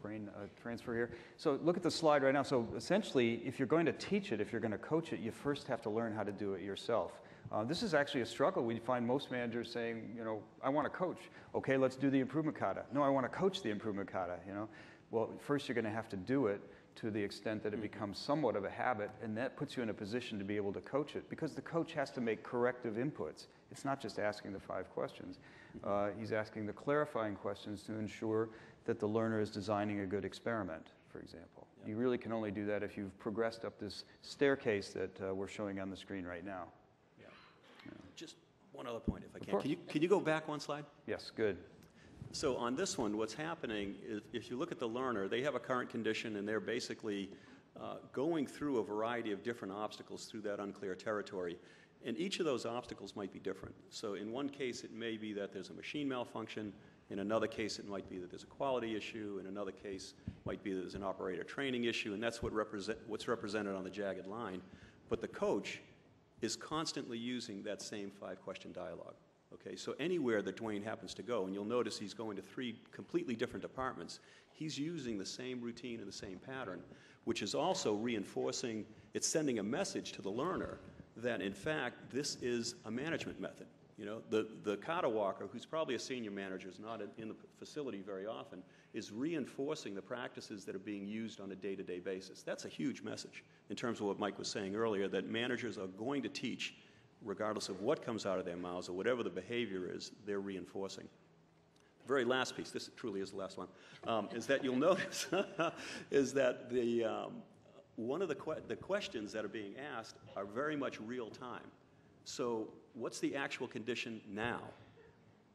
Brain uh, transfer here. So look at the slide right now. So essentially, if you're going to teach it, if you're going to coach it, you first have to learn how to do it yourself. Uh, this is actually a struggle. We find most managers saying, you know, I want to coach. Okay, let's do the improvement kata. No, I want to coach the improvement kata. You know, well, first you're going to have to do it to the extent that it mm-hmm. becomes somewhat of a habit, and that puts you in a position to be able to coach it because the coach has to make corrective inputs. It's not just asking the five questions, mm-hmm. uh, he's asking the clarifying questions to ensure that the learner is designing a good experiment, for example. You really can only do that if you've progressed up this staircase that uh, we're showing on the screen right now. Yeah. Just one other point, if I can. Can you, can you go back one slide? Yes, good. So on this one, what's happening is if you look at the learner, they have a current condition and they're basically uh, going through a variety of different obstacles through that unclear territory. And each of those obstacles might be different. So in one case, it may be that there's a machine malfunction. In another case, it might be that there's a quality issue. In another case, it might be that there's an operator training issue. And that's what represent, what's represented on the jagged line. But the coach is constantly using that same five question dialogue. Okay, so anywhere that Dwayne happens to go, and you'll notice he's going to three completely different departments, he's using the same routine and the same pattern, which is also reinforcing, it's sending a message to the learner that in fact this is a management method. You know, the, the kata walker, who's probably a senior manager, is not in, in the facility very often, is reinforcing the practices that are being used on a day to day basis. That's a huge message in terms of what Mike was saying earlier that managers are going to teach, regardless of what comes out of their mouths or whatever the behavior is, they're reinforcing. The very last piece, this truly is the last one, um, is that you'll notice is that the, um, one of the, que- the questions that are being asked are very much real time. So, what's the actual condition now?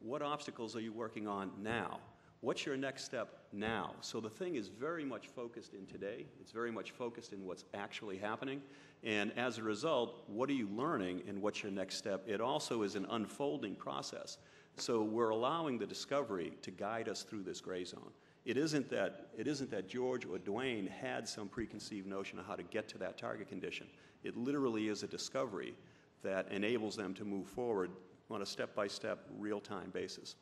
What obstacles are you working on now? What's your next step now? So, the thing is very much focused in today. It's very much focused in what's actually happening. And as a result, what are you learning and what's your next step? It also is an unfolding process. So, we're allowing the discovery to guide us through this gray zone. It isn't that, it isn't that George or Dwayne had some preconceived notion of how to get to that target condition. It literally is a discovery that enables them to move forward on a step by step, real time basis.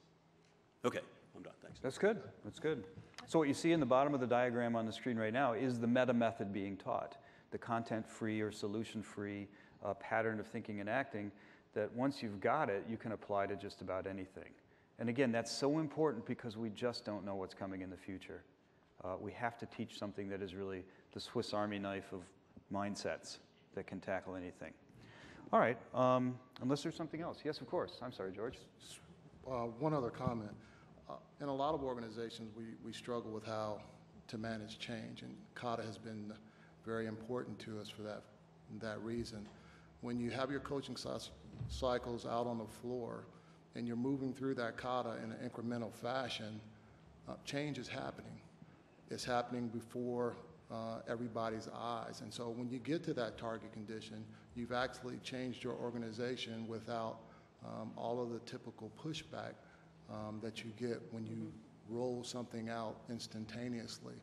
Okay, I'm done. Thanks. That's good. That's good. So, what you see in the bottom of the diagram on the screen right now is the meta method being taught the content free or solution free uh, pattern of thinking and acting that once you've got it, you can apply to just about anything. And again, that's so important because we just don't know what's coming in the future. Uh, we have to teach something that is really the Swiss Army knife of mindsets that can tackle anything. All right, um, unless there's something else. Yes, of course. I'm sorry, George. Uh, One other comment. Uh, In a lot of organizations, we, we struggle with how to manage change, and kata has been very important to us for that, that reason. When you have your coaching cy- cycles out on the floor, and you're moving through that kata in an incremental fashion, uh, change is happening. It's happening before uh, everybody's eyes. And so when you get to that target condition, you've actually changed your organization without um, all of the typical pushback um, that you get when you roll something out instantaneously.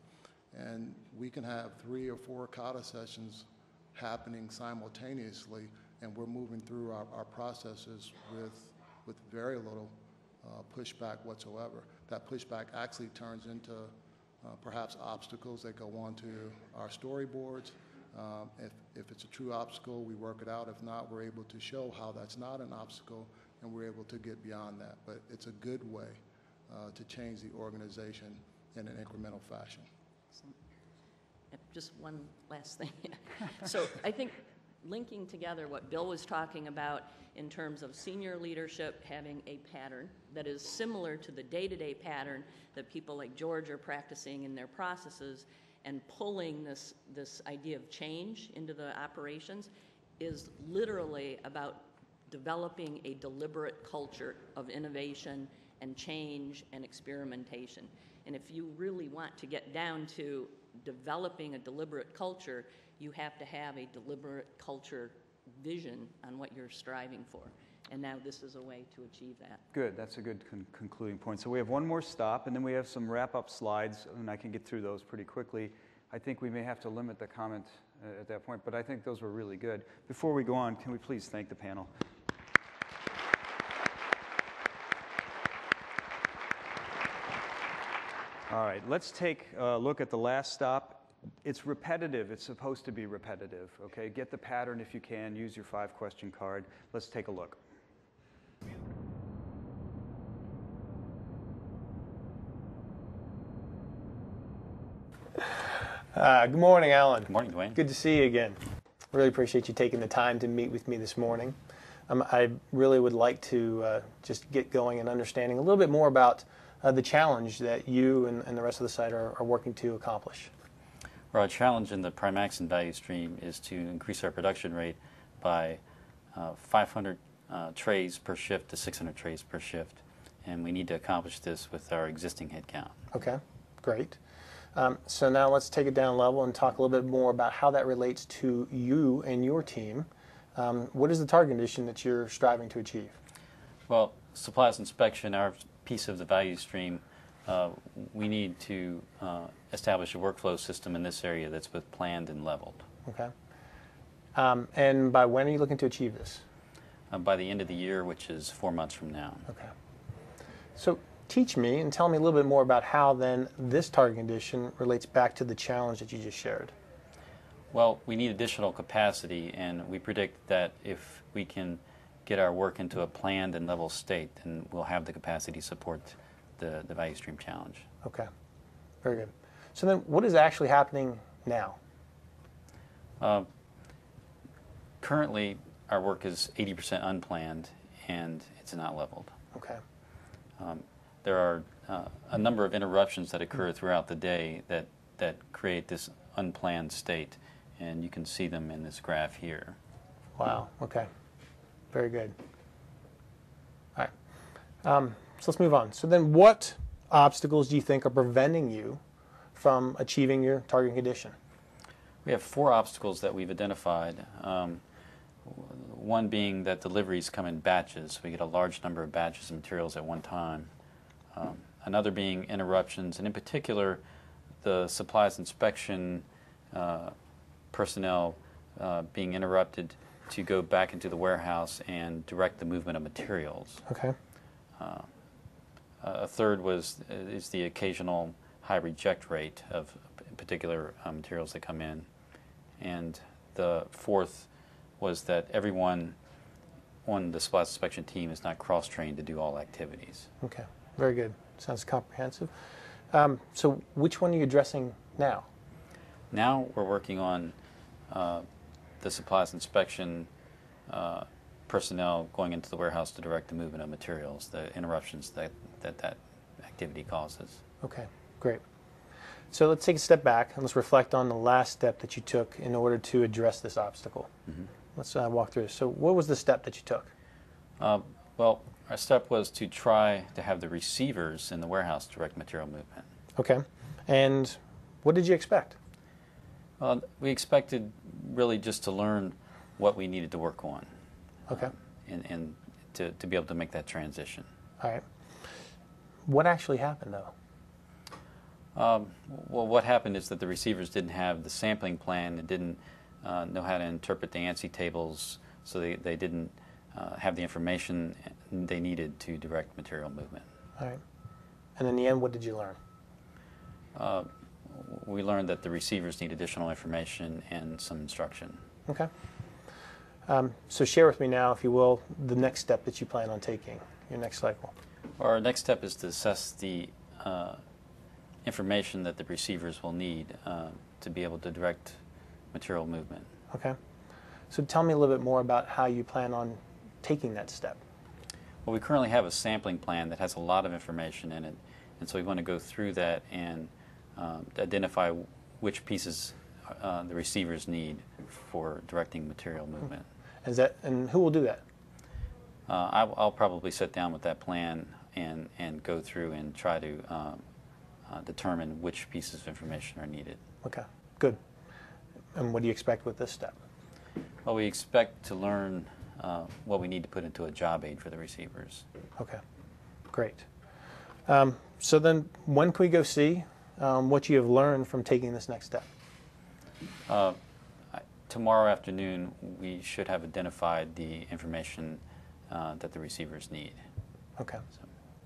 And we can have three or four kata sessions happening simultaneously, and we're moving through our, our processes with with very little uh, pushback whatsoever. That pushback actually turns into uh, perhaps obstacles that go onto our storyboards. Um, if, if it's a true obstacle, we work it out. If not, we're able to show how that's not an obstacle and we're able to get beyond that. But it's a good way uh, to change the organization in an incremental fashion. Just one last thing. So I think linking together what Bill was talking about in terms of senior leadership having a pattern that is similar to the day-to-day pattern that people like George are practicing in their processes and pulling this, this idea of change into the operations is literally about developing a deliberate culture of innovation and change and experimentation. And if you really want to get down to developing a deliberate culture, you have to have a deliberate culture vision on what you're striving for. And now this is a way to achieve that. Good, that's a good con- concluding point. So we have one more stop, and then we have some wrap up slides, and I can get through those pretty quickly. I think we may have to limit the comment uh, at that point, but I think those were really good. Before we go on, can we please thank the panel? All right, let's take a look at the last stop. It's repetitive. It's supposed to be repetitive, okay? Get the pattern if you can. Use your five question card. Let's take a look. Uh, good morning, Alan. Good morning, Dwayne. Good to see you again. Really appreciate you taking the time to meet with me this morning. Um, I really would like to uh, just get going and understanding a little bit more about uh, the challenge that you and, and the rest of the site are, are working to accomplish. Well, Our challenge in the Primaxin value stream is to increase our production rate by uh, 500 uh, trays per shift to 600 trays per shift, and we need to accomplish this with our existing headcount. Okay, great. Um, so now let's take it down level and talk a little bit more about how that relates to you and your team. Um, what is the target condition that you're striving to achieve? Well, supplies inspection, our piece of the value stream, uh, we need to uh, establish a workflow system in this area that's both planned and leveled. Okay. Um, and by when are you looking to achieve this? Uh, by the end of the year, which is four months from now. Okay. So teach me and tell me a little bit more about how then this target condition relates back to the challenge that you just shared. Well, we need additional capacity, and we predict that if we can get our work into a planned and level state, then we'll have the capacity to support the, the value stream challenge. Okay, very good. So then what is actually happening now? Uh, currently, our work is 80% unplanned and it's not leveled. Okay. Um, there are uh, a number of interruptions that occur throughout the day that, that create this unplanned state, and you can see them in this graph here. Wow, okay. Very good. All right. Um, so let's move on. So then what obstacles do you think are preventing you from achieving your target condition? We have four obstacles that we've identified. Um, one being that deliveries come in batches. We get a large number of batches of materials at one time. Um, another being interruptions, and in particular, the supplies inspection uh, personnel uh, being interrupted to go back into the warehouse and direct the movement of materials. Okay. Uh, a third was is the occasional high reject rate of particular uh, materials that come in, and the fourth was that everyone on the supply inspection team is not cross-trained to do all activities. Okay, very good. Sounds comprehensive. Um, so which one are you addressing now? Now we're working on uh, the supplies inspection uh, personnel going into the warehouse to direct the movement of materials, the interruptions that that, that activity causes. Okay, great. So let's take a step back and let's reflect on the last step that you took in order to address this obstacle. Mm-hmm. Let's uh, walk through. So, what was the step that you took? Uh, well, our step was to try to have the receivers in the warehouse direct material movement. Okay. And what did you expect? Well, we expected really just to learn what we needed to work on. Okay. and, and to, to be able to make that transition. All right. What actually happened, though? Um, well, what happened is that the receivers didn't have the sampling plan and didn't uh, know how to interpret the ANSI tables, so they, they didn't uh, have the information they needed to direct material movement. All right. And in the end, what did you learn? Uh, we learned that the receivers need additional information and some instruction. Okay. Um, so share with me now, if you will, the next step that you plan on taking, your next cycle. Our next step is to assess the uh, information that the receivers will need uh, to be able to direct material movement. Okay. So tell me a little bit more about how you plan on taking that step. Well, we currently have a sampling plan that has a lot of information in it, and so we want to go through that and um, identify which pieces uh, the receivers need for directing material movement. Is that and who will do that? Uh, I, will probably sit down with that plan and and go through and try to um, uh, determine which pieces of information are needed. Okay, good. And what do you expect with this step? Well, we expect to learn uh, what we need to put into a job aid for the receivers. Okay, great. Um, so then, when can we go see um, what you have learned from taking this next step? Uh, tomorrow afternoon, we should have identified the information uh, that the receivers need. Okay, so.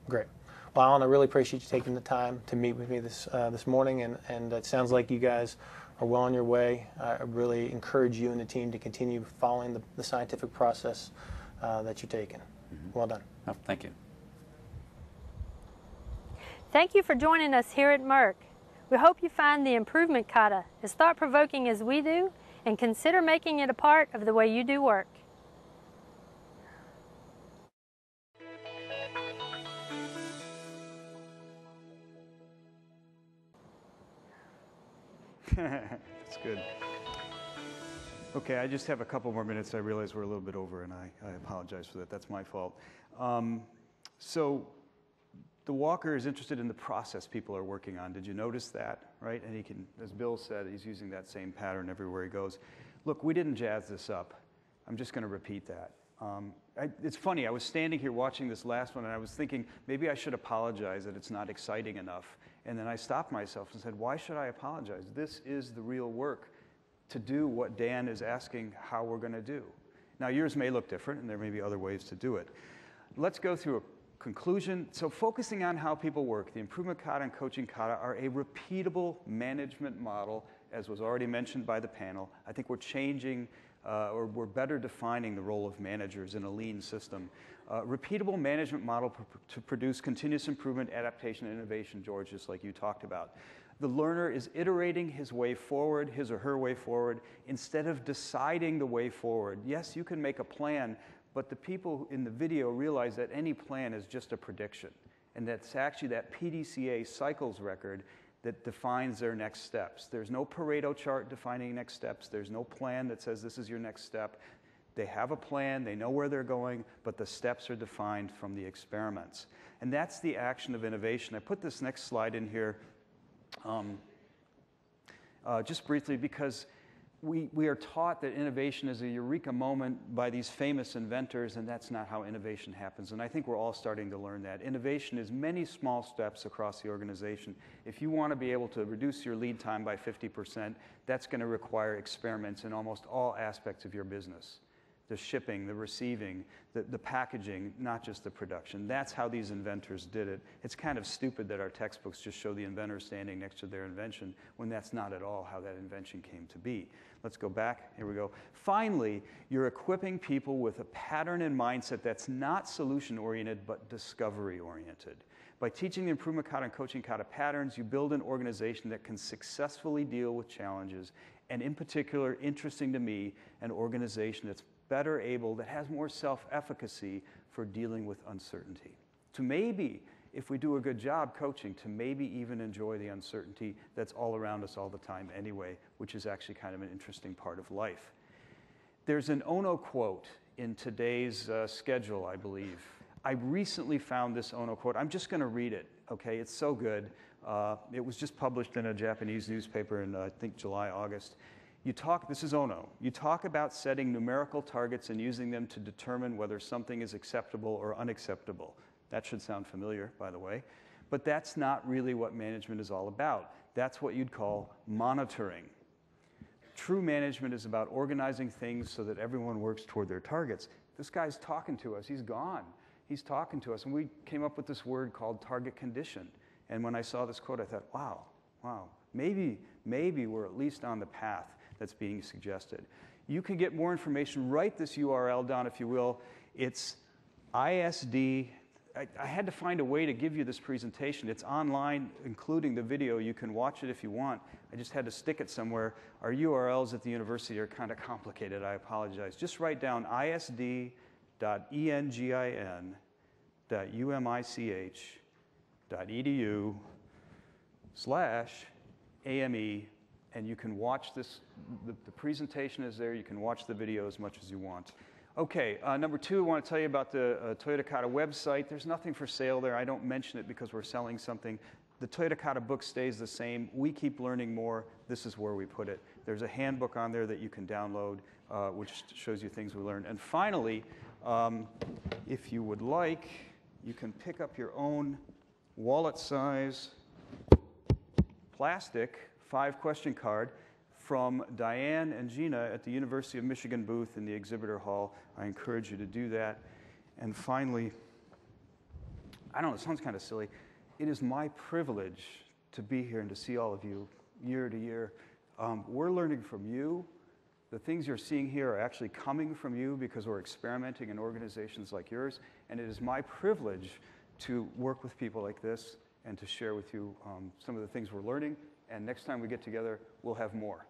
great. Well, Alan, I really appreciate you taking the time to meet with me this uh, this morning, and, and it sounds like you guys are well on your way. I really encourage you and the team to continue following the, the scientific process uh, that you're taking. Mm-hmm. Well done. Oh, thank you. Thank you for joining us here at Merck. We hope you find the improvement kata as thought provoking as we do and consider making it a part of the way you do work. That's good. Okay, I just have a couple more minutes. I realize we're a little bit over, and I, I apologize for that. That's my fault. Um, so, the walker is interested in the process people are working on. Did you notice that? Right? And he can, as Bill said, he's using that same pattern everywhere he goes. Look, we didn't jazz this up. I'm just going to repeat that. Um, I, it's funny, I was standing here watching this last one and I was thinking maybe I should apologize that it's not exciting enough. And then I stopped myself and said, why should I apologize? This is the real work to do what Dan is asking how we're going to do. Now, yours may look different and there may be other ways to do it. Let's go through a conclusion. So, focusing on how people work, the improvement kata and coaching kata are a repeatable management model, as was already mentioned by the panel. I think we're changing uh, or we're better defining the role of managers in a lean system. Uh, repeatable management model pr- to produce continuous improvement, adaptation, and innovation, George, just like you talked about. The learner is iterating his way forward, his or her way forward, instead of deciding the way forward. Yes, you can make a plan, but the people in the video realize that any plan is just a prediction. And that's actually that PDCA cycles record that defines their next steps. There's no Pareto chart defining next steps. There's no plan that says this is your next step. They have a plan, they know where they're going, but the steps are defined from the experiments. And that's the action of innovation. I put this next slide in here um, uh, just briefly because we, we are taught that innovation is a eureka moment by these famous inventors, and that's not how innovation happens. And I think we're all starting to learn that. Innovation is many small steps across the organization. If you want to be able to reduce your lead time by 50%, that's going to require experiments in almost all aspects of your business the shipping, the receiving, the, the packaging, not just the production. That's how these inventors did it. It's kind of stupid that our textbooks just show the inventor standing next to their invention when that's not at all how that invention came to be. Let's go back. Here we go. Finally, you're equipping people with a pattern and mindset that's not solution oriented but discovery oriented. By teaching the improvement kata and coaching kata patterns, you build an organization that can successfully deal with challenges, and in particular, interesting to me, an organization that's better able, that has more self efficacy for dealing with uncertainty. To maybe, if we do a good job coaching, to maybe even enjoy the uncertainty that's all around us all the time anyway, which is actually kind of an interesting part of life. There's an Ohno quote in today's uh, schedule, I believe. I recently found this Ohno quote. I'm just going to read it, okay? It's so good. Uh, it was just published in a Japanese newspaper in, uh, I think, July, August. You talk, this is Ohno, you talk about setting numerical targets and using them to determine whether something is acceptable or unacceptable. That should sound familiar, by the way. But that's not really what management is all about. That's what you'd call monitoring. True management is about organizing things so that everyone works toward their targets. This guy's talking to us, he's gone. He's talking to us, and we came up with this word called target condition. And when I saw this quote, I thought, wow, wow, maybe, maybe we're at least on the path that's being suggested. You can get more information. Write this URL down, if you will. It's ISD. I, I, had to find a way to give you this presentation. It's online, including the video. You can watch it if you want. I just had to stick it somewhere. Our URLs at the university are kind of complicated. I apologize. Just write down isd.engin.umich.edu slash AME and you can watch this. The, the, presentation is there. You can watch the video as much as you want. Okay, uh, number two, I want to tell you about the uh, Toyota Kata website. There's nothing for sale there. I don't mention it because we're selling something. The Toyota Kata book stays the same. We keep learning more. This is where we put it. There's a handbook on there that you can download, uh, which shows you things we learned. And finally, um, if you would like, you can pick up your own wallet size plastic five question card from Diane and Gina at the University of Michigan booth in the exhibitor hall. I encourage you to do that. And finally, I don't know, it sounds kind of silly. It is my privilege to be here and to see all of you year to year. Um, we're learning from you. The things you're seeing here are actually coming from you because we're experimenting in organizations like yours. And it is my privilege to work with people like this and to share with you um, some of the things we're learning and next time we get together, we'll have more.